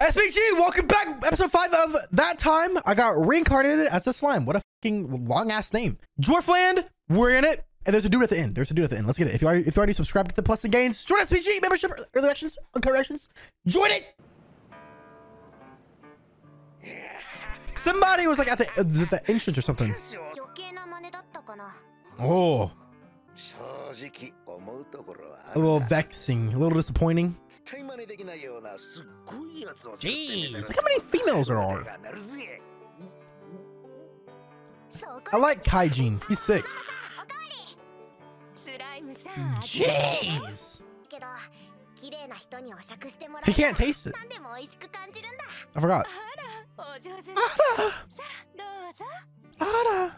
SBG, welcome back. Episode 5 of That Time. I got reincarnated as a slime. What a fucking long ass name. Dwarfland, we're in it. And there's a dude at the end. There's a dude at the end. Let's get it. If you already, if you already subscribed to the Plus and Gains, join SBG membership, early actions, corrections. Join it. Somebody was like at the, uh, the entrance or something. Oh. oh. A little vexing, a little disappointing. Jeez, look how many females there are. I like Kaijin. He's sick. Jeez. He can't taste it. I forgot. Ara. Ara.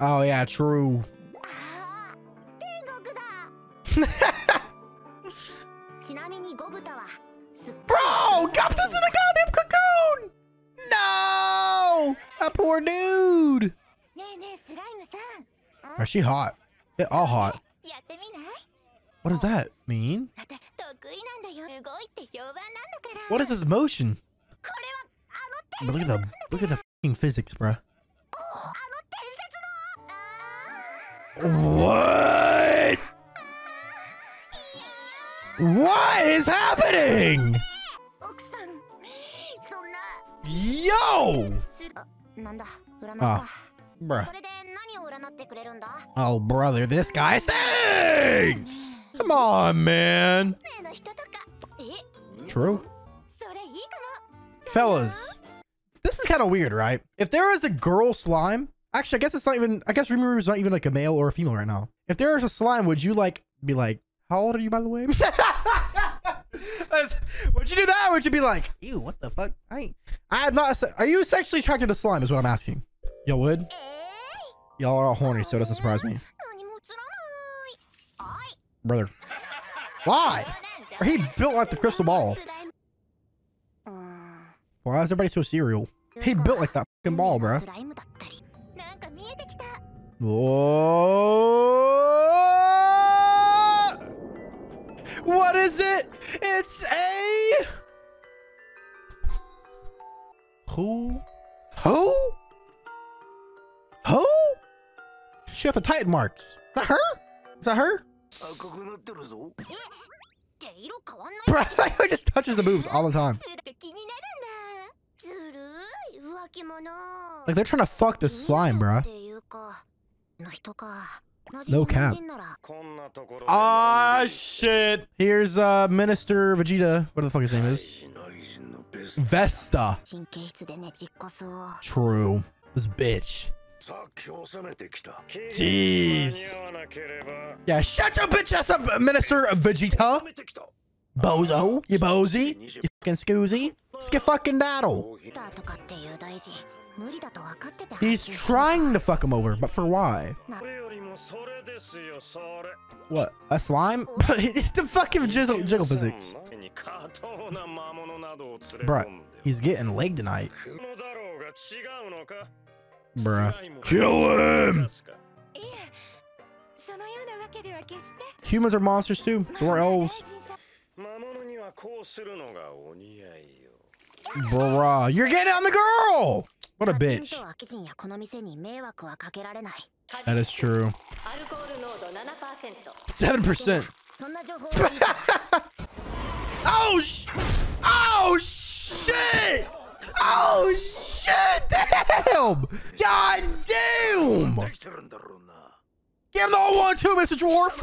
Oh yeah, true. trapped us in a goddamn cocoon! No! A poor dude! Are she hot? They all hot. What does that mean? What is this motion? Look at the look at the fucking physics, bruh. What? What is happening? Yo! Oh, bruh. Oh, brother, this guy stinks! Come on, man. True. Fellas, this is kind of weird, right? If there is a girl slime, actually, I guess it's not even, I guess Rimuru is not even like a male or a female right now. If there is a slime, would you like be like, how old are you, by the way? would you do that? would you be like, ew, what the fuck? I, I'm not. Are you sexually attracted to slime? Is what I'm asking. Y'all would? Y'all are all horny, so it doesn't surprise me. Brother. Why? Or he built like the crystal ball. Why is everybody so serial? He built like that fucking ball, bro. Whoa. What is it? It's a... Who? Who? Who? She has the Titan marks. Is that her? Is that her? Bro, like just touches the boobs all the time. Like they're trying to fuck this slime, bro. No cap. Ah, shit. Here's uh, Minister Vegeta. What the fuck his name is? Vesta. True. This bitch. Jeez. Yeah, shut your bitch ass up, Minister Vegeta. Bozo. You bozy. You fucking scoozy. Skifucking daddle. He's trying to fuck him over, but for why? What? A slime? it's the fucking jiggle, jiggle physics. Bruh, he's getting leg tonight. Bruh. Kill him! Eh, Humans are monsters too, so are elves. Bruh, you're getting on the girl! What a bitch. That is true. 7%. oh, sh oh, shit. Oh, shit. Damn. God damn. Give the whole one too, Mr. Dwarf.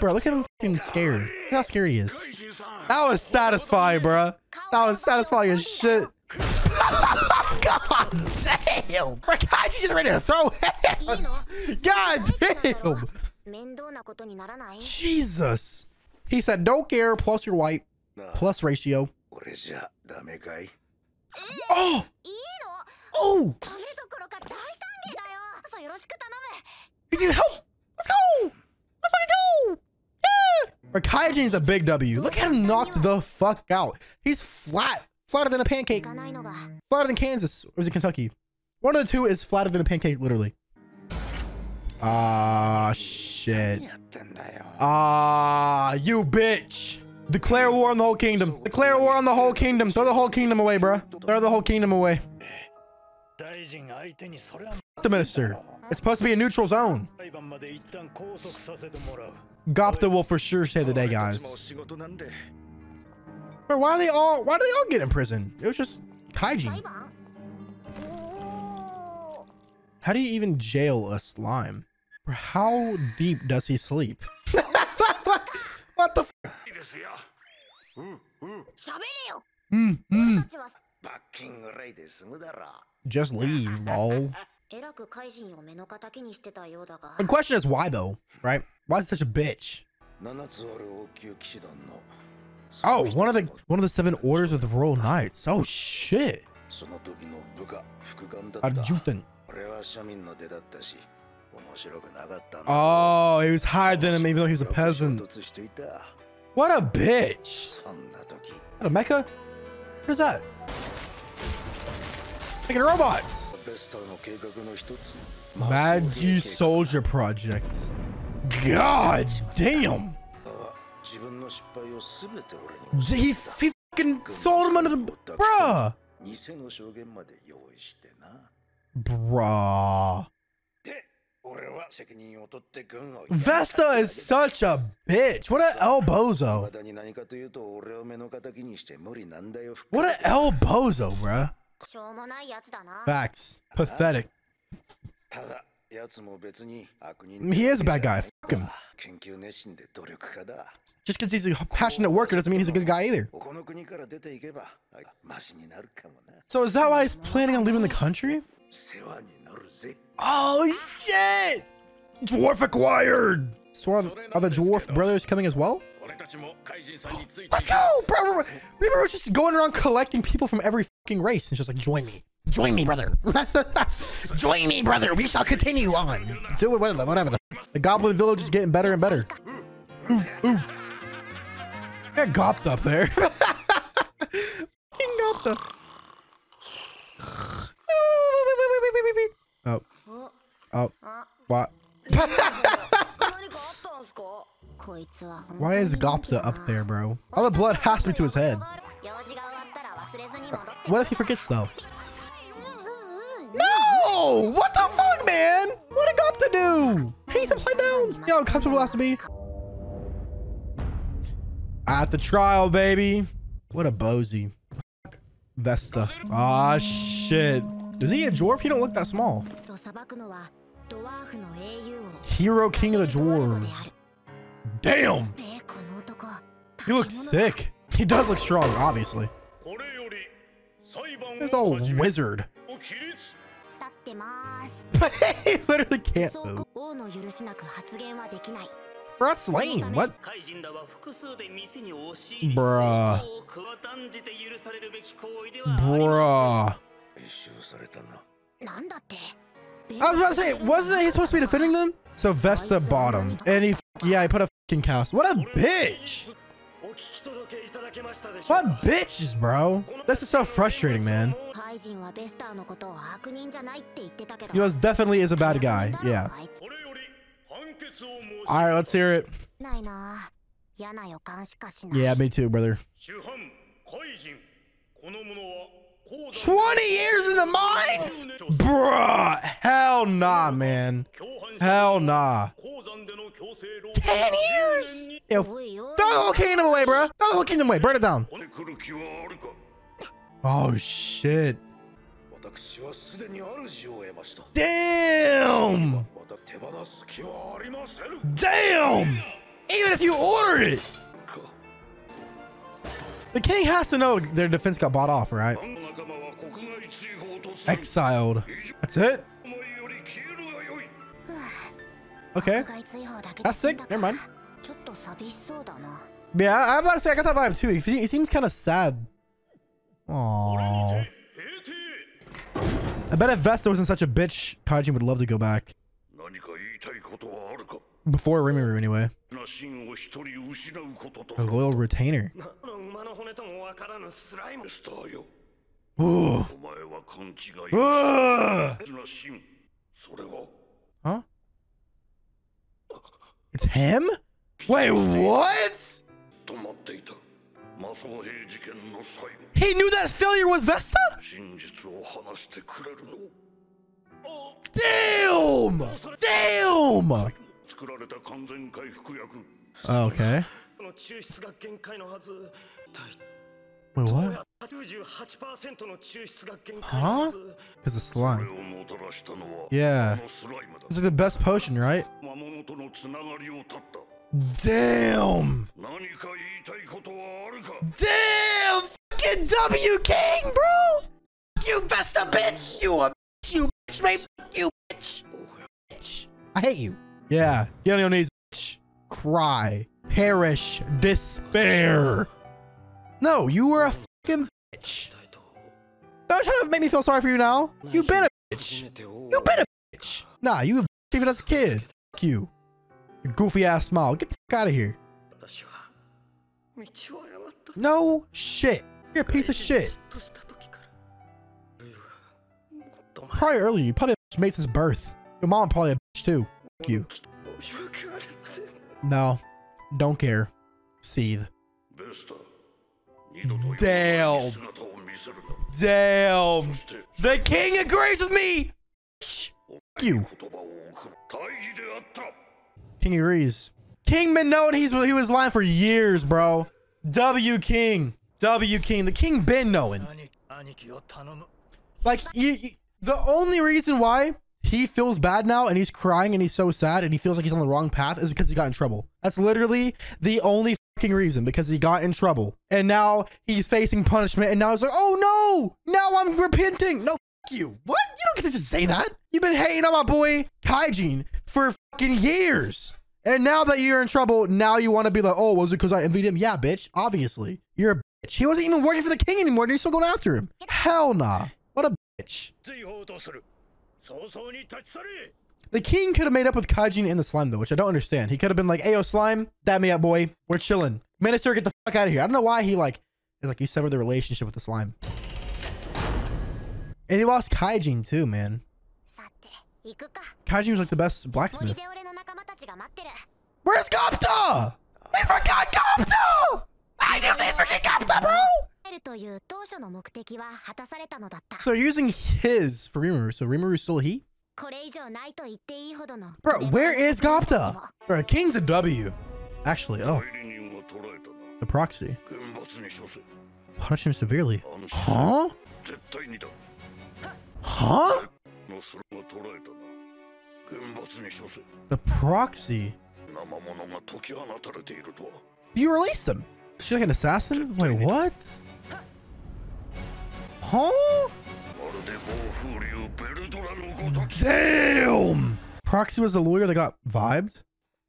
Bro, look at him fucking scared. Look how scared he is. That was satisfying, bro. That was satisfying as shit. Hell! My God, she's just ready to throw hands! God damn! Jesus! He said, don't care, plus you're plus ratio. Oh! Oh! He's gonna help! Let's go! Let's fucking go! Yeah! Kaijin is a big W. Look at him knocked the fuck out. He's flat. Flatter than a pancake. Flatter than Kansas. Or is it Kentucky? One of the two is flatter than a pancake, literally. Ah, shit. Ah, you bitch. Declare war on the whole kingdom. Declare war on the whole kingdom. Throw the whole kingdom away, bro. Throw the whole kingdom away. The minister. It's supposed to be a neutral zone. Gobta will for sure save the day, guys. But why are they all? Why do they all get in prison? It was just Kaiji. How do you even jail a slime? How deep does he sleep? what the f- hmm, hmm. Just leave, lol. The question is why though, right? Why is such a bitch? Oh, one of the one of the seven orders of the Royal Knights. Oh shit. Adjutant. Oh, he was higher than him even though he was a peasant. What a bitch. What a mecha? What is that? Making robots. Magi Soldier Project. God damn. He, he fucking sold him under the... Bruh. Bruh. Vesta is such a bitch. What a El Bozo. What a El Bozo, bruh. Facts. Pathetic. He is a bad guy. Fuck him. Just because he's a passionate worker doesn't mean he's a good guy either. So is that why he's planning on leaving the country? Oh shit! Dwarf acquired! So are, are the dwarf brothers coming as well? Let's go, bro! Remember, we're just going around collecting people from every fucking race. and she's like, join me. Join me, brother. join me, brother. We shall continue on. Do it, whatever. whatever. The, goblin village is getting better and better. Ooh, ooh. Got gopped up there. fucking gopped up. Oh. oh what why is Gobta up there, bro? All the blood has to be to his head. What if he forgets, though? No! What the fuck, man? What did Gobta do? He's upside down. You know how comfortable has to be? At the trial, baby. What a bozy. Vesta. Ah, oh, shit. Is he a dwarf? He don't look that small. Hero King of the Dwarves. Damn! He looks sick. He does look strong, obviously. This all wizard. he literally can't move. Bruh, that's lame. What? Bruh. Bruh. I was about to say, wasn't he supposed to be defending them? So Vesta bought him, and he yeah, he put a fucking cast. What a bitch! What bitches, bro? This is so frustrating, man. He was definitely is a bad guy. Yeah. All right, let's hear it. Yeah, me too, brother. 20 years in the mines? Bruh. Hell nah, man. Hell nah. 10 years? Yo, throw the whole kingdom away, bruh. Throw the whole kingdom away. Burn it down. Oh, shit. Damn! Damn! Even if you order it! The king has to know their defense got bought off, right? Exiled. That's it? Okay. That's sick. Never mind. Yeah, I'm about to say I got that vibe too. He, he seems kind of sad. Aww. I bet if Vesta wasn't such a bitch, Kaijin would love to go back. Before Rimuru, anyway. A loyal retainer. Ooh. Ooh. Huh? It's him? Wait, what? He knew that failure was Vesta? Damn! Damn! Okay. Wait, what? Huh? Because of slime. Yeah. It's like the best potion, right? Damn! Damn! Fucking W King, bro! You best bitch! You a bitch! You bitch, mate! You bitch! Bitch! I hate you. Yeah. Get on your knees, bitch. Cry. Perish. Despair. No, you were a fucking bitch. Don't try to make me feel sorry for you now. You been a bitch. You been a bitch. Nah, you even as a kid. Fuck you. Your goofy ass smile. Get the fuck out of here. No shit. You're a piece of shit. Probably early. you probably made since birth. Your mom probably a bitch too. Fuck you. No. Don't care. Seethe. Damn. Damn. The king agrees with me. You. King agrees. King been knowing he's he was lying for years, bro. W King. W King. The king been knowing. Like you, you, the only reason why he feels bad now and he's crying and he's so sad and he feels like he's on the wrong path is because he got in trouble. That's literally the only reason because he got in trouble and now he's facing punishment and now he's like, oh no, now I'm repenting. No, you. What? You don't get to just say that. You've been hating on my boy Kaijin for fucking years. And now that you're in trouble, now you want to be like, oh, was it because I envied him? Yeah, bitch. Obviously. You're a bitch. He wasn't even working for the king anymore and you're still going after him. Hell nah. What a bitch. The king could have made up with Kaijin and the slime, though, which I don't understand. He could have been like, Ayo, slime, dab me up, boy. We're chilling. Minister, get the fuck out of here. I don't know why he, like, is like, you severed the relationship with the slime. And he lost Kaijin, too, man. Kaijin was, like, the best blacksmith. Where's Gobta? They forgot Gobta! I knew they forgot Gobta, bro! So you're using his for Rimuru. So Rimuru's still he? Bro, where is Gobta? Bro, King's a W. Actually, oh. The proxy. Punish him severely. Huh? Huh? The proxy. You released him. She's like an assassin? Wait, what? Huh? Damn! Proxy was the lawyer that got vibed?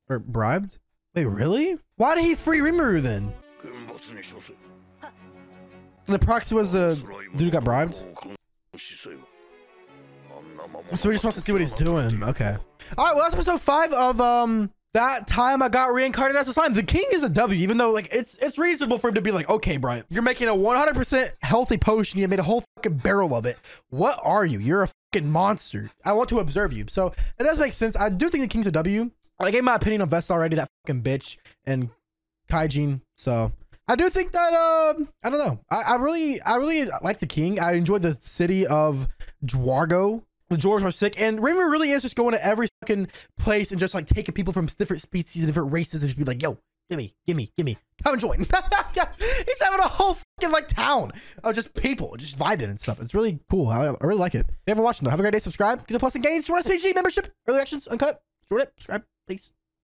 Or bribed? Wait, really? Why did he free Rimuru then? The proxy was the dude who got bribed? So we just wants to see what he's doing. Okay. Alright, well that's episode 5 of um that time I got reincarnated as a slime. The king is a W, even though like it's it's reasonable for him to be like, okay, Brian, you're making a 100% healthy potion. You made a whole fucking barrel of it. What are you? You're a fucking monster. I want to observe you. So it does make sense. I do think the king's a W. I gave my opinion on Vest already, that fucking bitch, and Kaijin. So I do think that um I don't know. I, I really I really like the king. I enjoyed the city of Dwargo. The dwarves are sick, and Raymond really is just going to every fucking place and just like taking people from different species and different races and just be like, "Yo, gimme, gimme, gimme, come and join." He's having a whole fucking like town of just people just vibing and stuff. It's really cool. I, I really like it. If you ever watching though, have a great day. Subscribe, get the plus and gains, join SPG membership, early actions, uncut. Join it, subscribe, please.